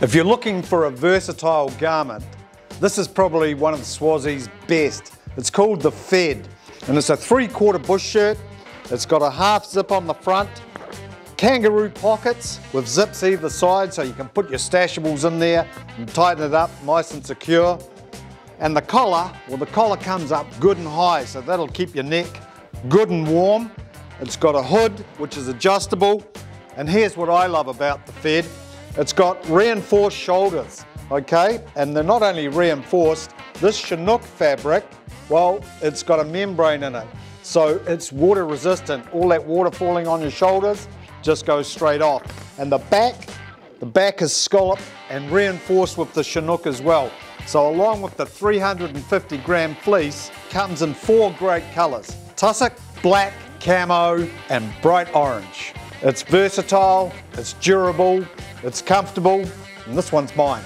If you're looking for a versatile garment, this is probably one of Swazi's best. It's called the Fed, and it's a three-quarter bush shirt. It's got a half zip on the front, kangaroo pockets with zips either side so you can put your stashables in there and tighten it up nice and secure. And the collar, well the collar comes up good and high so that'll keep your neck good and warm. It's got a hood which is adjustable and here's what I love about the Fed. It's got reinforced shoulders, okay? And they're not only reinforced, this Chinook fabric, well, it's got a membrane in it. So it's water resistant. All that water falling on your shoulders just goes straight off. And the back, the back is scalloped and reinforced with the Chinook as well. So along with the 350 gram fleece, comes in four great colors. Tussock, black, camo, and bright orange. It's versatile, it's durable, it's comfortable, and this one's mine.